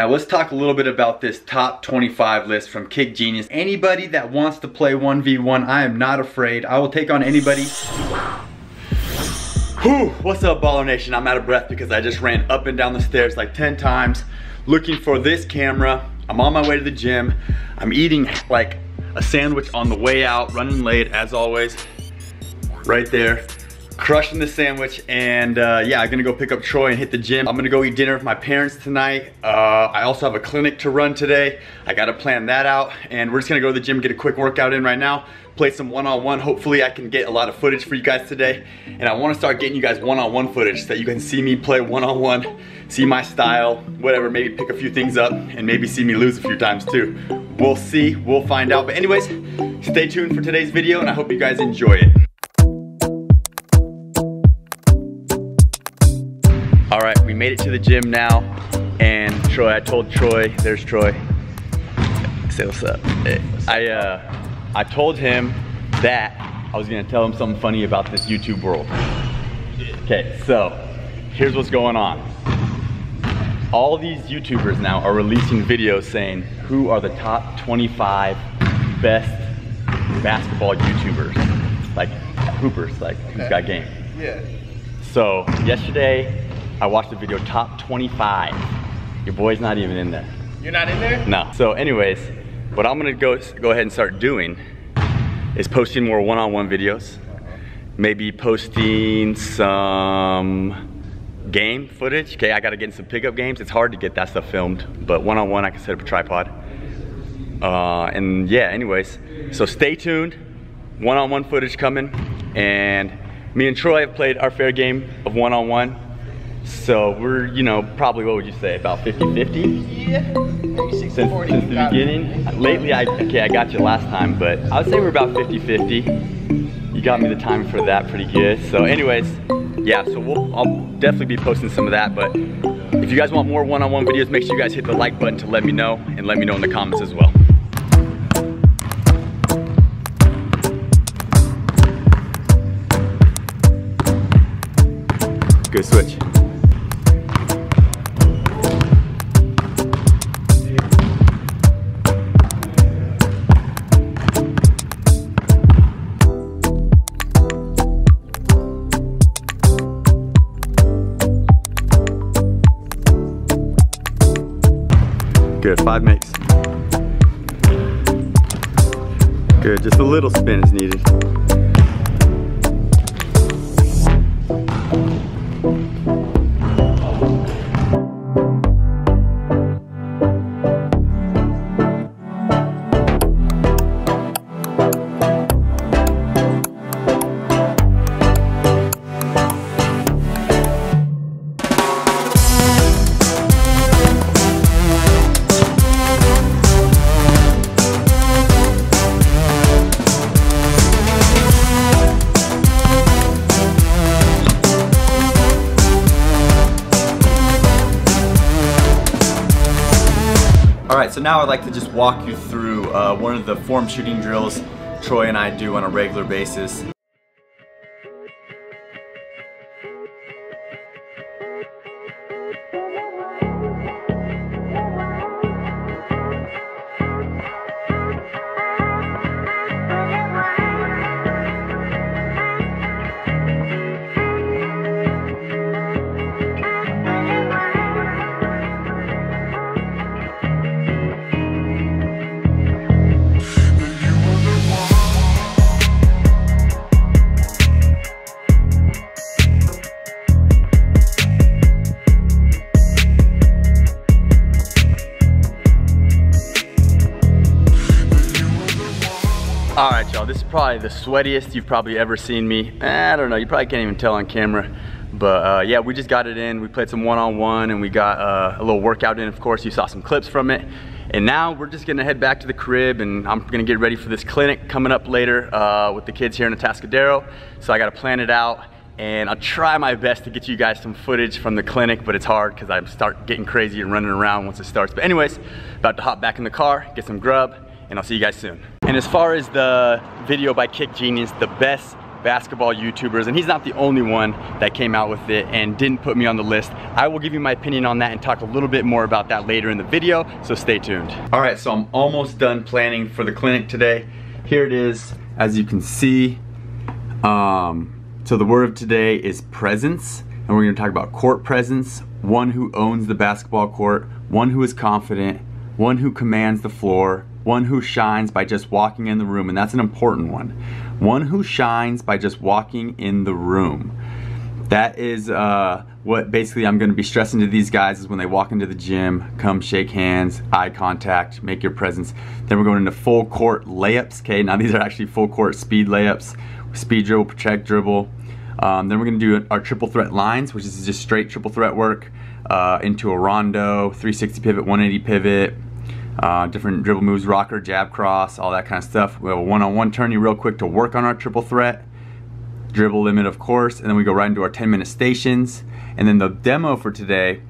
Now let's talk a little bit about this top 25 list from Kick Genius. Anybody that wants to play 1v1, I am not afraid. I will take on anybody. Whew, what's up Baller Nation? I'm out of breath because I just ran up and down the stairs like 10 times looking for this camera. I'm on my way to the gym. I'm eating like a sandwich on the way out, running late as always. Right there crushing the sandwich and uh, yeah, I'm gonna go pick up Troy and hit the gym. I'm gonna go eat dinner with my parents tonight. Uh, I also have a clinic to run today. I gotta plan that out and we're just gonna go to the gym, get a quick workout in right now, play some one-on-one. -on -one. Hopefully I can get a lot of footage for you guys today. And I wanna start getting you guys one-on-one -on -one footage so that you can see me play one-on-one, -on -one, see my style, whatever, maybe pick a few things up and maybe see me lose a few times too. We'll see, we'll find out. But anyways, stay tuned for today's video and I hope you guys enjoy it. Made it to the gym now. And Troy, I told Troy, there's Troy. Say what's up. I, uh, I told him that I was gonna tell him something funny about this YouTube world. Okay, so here's what's going on. All these YouTubers now are releasing videos saying who are the top 25 best basketball YouTubers, like hoopers, like who's got game. Yeah. So yesterday, I watched the video top 25. Your boy's not even in there. You're not in there? No. So anyways, what I'm gonna go, go ahead and start doing is posting more one-on-one -on -one videos. Maybe posting some game footage. Okay, I gotta get in some pickup games. It's hard to get that stuff filmed, but one-on-one -on -one, I can set up a tripod. Uh, and yeah, anyways, so stay tuned. One-on-one -on -one footage coming. And me and Troy have played our fair game of one-on-one. So we're, you know, probably what would you say, about 50-50? Yeah, maybe 60 since, 40. Since the beginning. Lately, I okay, I got you last time, but I would say we're about 50-50. You got me the time for that pretty good. So anyways, yeah, so we'll, I'll definitely be posting some of that, but if you guys want more one-on-one -on -one videos, make sure you guys hit the like button to let me know, and let me know in the comments as well. Good switch. Good, five makes. Good, just a little spin is needed. So now I'd like to just walk you through uh, one of the form shooting drills Troy and I do on a regular basis. Probably the sweatiest you've probably ever seen me. Eh, I don't know, you probably can't even tell on camera. But uh, yeah, we just got it in. We played some one-on-one -on -one and we got uh, a little workout in, of course. You saw some clips from it. And now we're just gonna head back to the crib and I'm gonna get ready for this clinic coming up later uh, with the kids here in Atascadero. So I gotta plan it out and I'll try my best to get you guys some footage from the clinic, but it's hard because I start getting crazy and running around once it starts. But anyways, about to hop back in the car, get some grub, and I'll see you guys soon. And as far as the video by Kick Genius, the best basketball YouTubers, and he's not the only one that came out with it and didn't put me on the list. I will give you my opinion on that and talk a little bit more about that later in the video, so stay tuned. All right, so I'm almost done planning for the clinic today. Here it is, as you can see. Um, so the word of today is presence, and we're gonna talk about court presence, one who owns the basketball court, one who is confident, one who commands the floor, one who shines by just walking in the room, and that's an important one. One who shines by just walking in the room. That is uh, what basically I'm gonna be stressing to these guys is when they walk into the gym, come shake hands, eye contact, make your presence. Then we're going into full court layups, okay? Now these are actually full court speed layups, speed dribble, protect dribble. Um, then we're gonna do our triple threat lines, which is just straight triple threat work uh, into a rondo, 360 pivot, 180 pivot, uh, different dribble moves, rocker, jab cross, all that kind of stuff. We have a one-on-one tourney real quick to work on our triple threat. Dribble limit, of course, and then we go right into our 10-minute stations. And then the demo for today,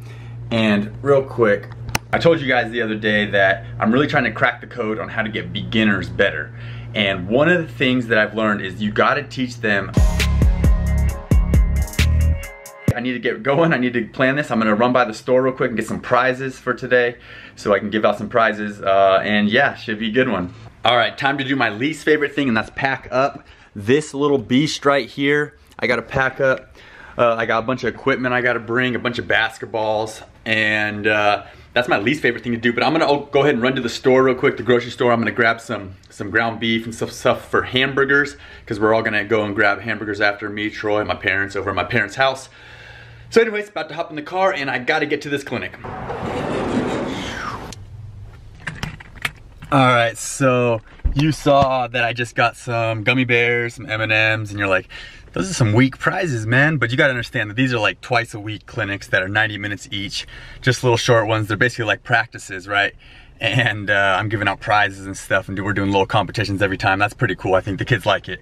and real quick, I told you guys the other day that I'm really trying to crack the code on how to get beginners better. And one of the things that I've learned is you gotta teach them I need to get going. I need to plan this. I'm gonna run by the store real quick and get some prizes for today so I can give out some prizes. Uh, and yeah, should be a good one. All right, time to do my least favorite thing and that's pack up. This little beast right here, I gotta pack up. Uh, I got a bunch of equipment I gotta bring, a bunch of basketballs, and uh, that's my least favorite thing to do, but I'm gonna go ahead and run to the store real quick, the grocery store. I'm gonna grab some some ground beef and stuff, stuff for hamburgers, because we're all gonna go and grab hamburgers after me, Troy, and my parents over at my parents' house. So anyways, about to hop in the car and I gotta get to this clinic. All right, so you saw that I just got some gummy bears, some M&Ms, and you're like, those are some weak prizes, man. But you gotta understand that these are like twice a week clinics that are 90 minutes each, just little short ones. They're basically like practices, right? And uh, I'm giving out prizes and stuff, and we're doing little competitions every time. That's pretty cool. I think the kids like it.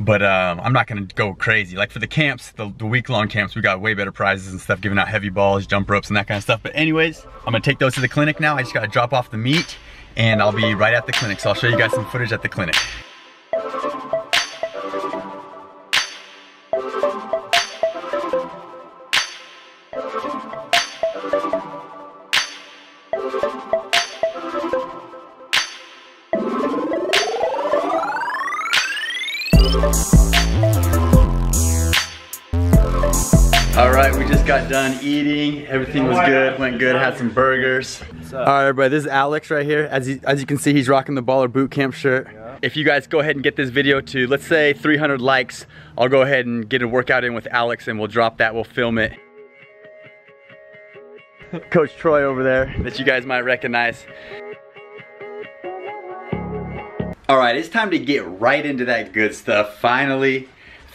But um, I'm not gonna go crazy. Like for the camps, the, the week-long camps, we got way better prizes and stuff, giving out heavy balls, jump ropes, and that kind of stuff. But anyways, I'm gonna take those to the clinic now. I just gotta drop off the meat, and I'll be right at the clinic. So I'll show you guys some footage at the clinic. Got done eating. Everything was good, went good, had some burgers. All right, everybody, this is Alex right here. As, he, as you can see, he's rocking the Baller Boot Camp shirt. Yeah. If you guys go ahead and get this video to, let's say 300 likes, I'll go ahead and get a workout in with Alex and we'll drop that, we'll film it. Coach Troy over there that you guys might recognize. All right, it's time to get right into that good stuff, finally.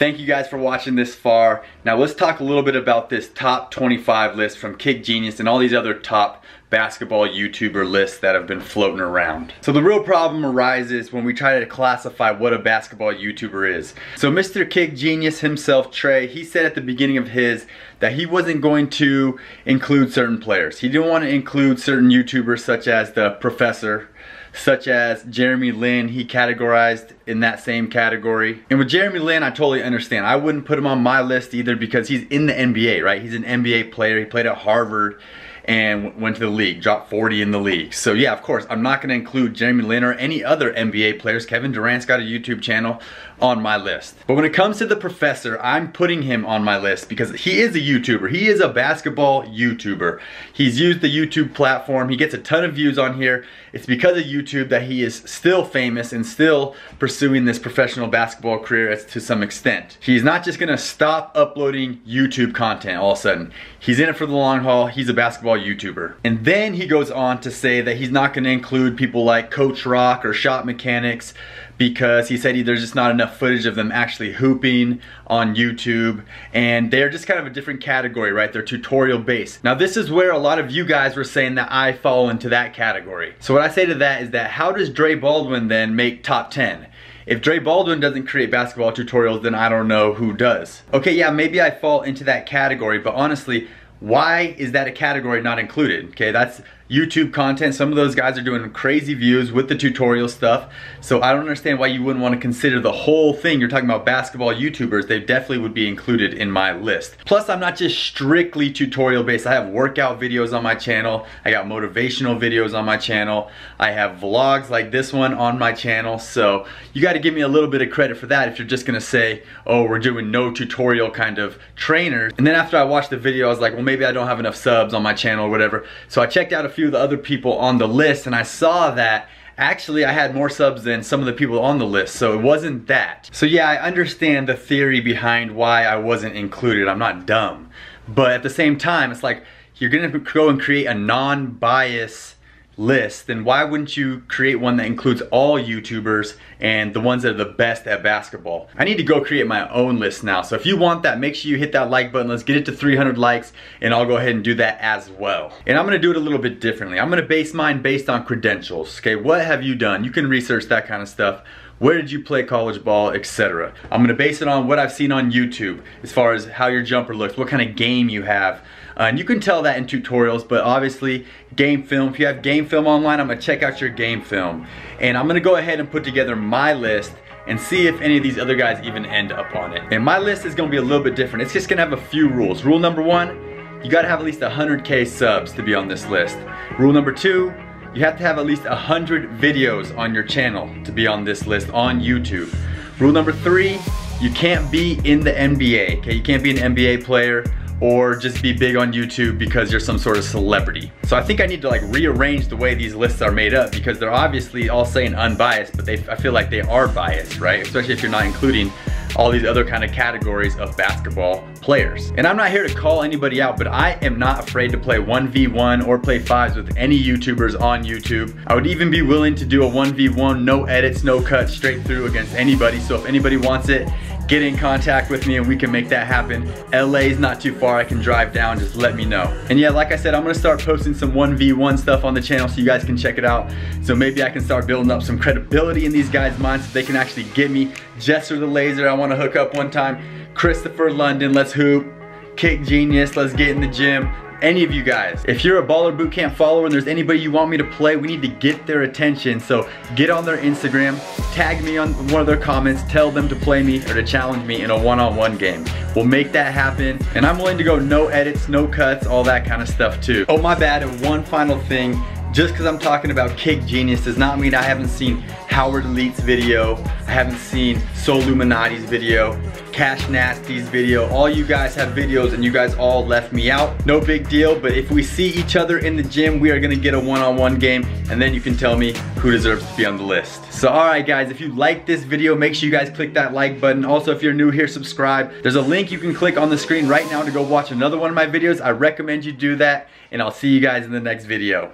Thank you guys for watching this far. Now let's talk a little bit about this top 25 list from Kick Genius and all these other top basketball YouTuber lists that have been floating around. So the real problem arises when we try to classify what a basketball YouTuber is. So Mr. Kick Genius himself, Trey, he said at the beginning of his that he wasn't going to include certain players. He didn't want to include certain YouTubers such as the Professor, such as Jeremy Lin, he categorized in that same category. And with Jeremy Lin, I totally understand. I wouldn't put him on my list either because he's in the NBA, right? He's an NBA player. He played at Harvard and went to the league, dropped 40 in the league. So yeah, of course, I'm not gonna include Jeremy Lin or any other NBA players. Kevin Durant's got a YouTube channel on my list. But when it comes to the professor, I'm putting him on my list because he is a YouTuber. He is a basketball YouTuber. He's used the YouTube platform. He gets a ton of views on here. It's because of YouTube that he is still famous and still pursuing this professional basketball career to some extent. He's not just gonna stop uploading YouTube content all of a sudden. He's in it for the long haul. He's a basketball YouTuber. And then he goes on to say that he's not gonna include people like Coach Rock or Shot Mechanics because he said there's just not enough footage of them actually hooping on YouTube and they're just kind of a different category, right? They're tutorial based. Now this is where a lot of you guys were saying that I fall into that category. So what I say to that is that how does Dre Baldwin then make top 10? If Dre Baldwin doesn't create basketball tutorials, then I don't know who does. Okay, yeah, maybe I fall into that category, but honestly, why is that a category not included? Okay, that's YouTube content. Some of those guys are doing crazy views with the tutorial stuff. So I don't understand why you wouldn't want to consider the whole thing. You're talking about basketball YouTubers. They definitely would be included in my list. Plus, I'm not just strictly tutorial based. I have workout videos on my channel. I got motivational videos on my channel. I have vlogs like this one on my channel. So you got to give me a little bit of credit for that if you're just going to say, oh, we're doing no tutorial kind of trainers. And then after I watched the video, I was like, well, maybe I don't have enough subs on my channel or whatever. So I checked out a few of the other people on the list and I saw that actually I had more subs than some of the people on the list, so it wasn't that. So yeah, I understand the theory behind why I wasn't included. I'm not dumb. But at the same time, it's like, you're gonna go and create a non-bias list, then why wouldn't you create one that includes all YouTubers and the ones that are the best at basketball? I need to go create my own list now. So if you want that, make sure you hit that like button. Let's get it to 300 likes and I'll go ahead and do that as well. And I'm gonna do it a little bit differently. I'm gonna base mine based on credentials. Okay, what have you done? You can research that kind of stuff where did you play college ball, etc. I'm gonna base it on what I've seen on YouTube as far as how your jumper looks, what kind of game you have. Uh, and you can tell that in tutorials, but obviously game film, if you have game film online, I'm gonna check out your game film. And I'm gonna go ahead and put together my list and see if any of these other guys even end up on it. And my list is gonna be a little bit different. It's just gonna have a few rules. Rule number one, you gotta have at least 100K subs to be on this list. Rule number two, you have to have at least 100 videos on your channel to be on this list on YouTube. Rule number three, you can't be in the NBA, okay? You can't be an NBA player or just be big on YouTube because you're some sort of celebrity. So I think I need to like rearrange the way these lists are made up because they're obviously all saying unbiased, but they, I feel like they are biased, right? Especially if you're not including all these other kind of categories of basketball players. And I'm not here to call anybody out, but I am not afraid to play 1v1 or play fives with any YouTubers on YouTube. I would even be willing to do a 1v1, no edits, no cuts, straight through against anybody. So if anybody wants it, get in contact with me and we can make that happen. LA is not too far, I can drive down, just let me know. And yeah, like I said, I'm gonna start posting some 1v1 stuff on the channel so you guys can check it out. So maybe I can start building up some credibility in these guys' minds so they can actually get me. Jesser the Laser, I wanna hook up one time. Christopher London, let's hoop. Kick Genius, let's get in the gym any of you guys. If you're a Baller Bootcamp follower and there's anybody you want me to play, we need to get their attention. So get on their Instagram, tag me on one of their comments, tell them to play me or to challenge me in a one-on-one -on -one game. We'll make that happen. And I'm willing to go no edits, no cuts, all that kind of stuff too. Oh, my bad, and one final thing. Just because I'm talking about Kick Genius does not mean I haven't seen Howard Elite's video. I haven't seen Soul Illuminati's video, Cash Nasty's video. All you guys have videos and you guys all left me out. No big deal, but if we see each other in the gym, we are gonna get a one-on-one -on -one game and then you can tell me who deserves to be on the list. So all right guys, if you like this video, make sure you guys click that like button. Also, if you're new here, subscribe. There's a link you can click on the screen right now to go watch another one of my videos. I recommend you do that and I'll see you guys in the next video.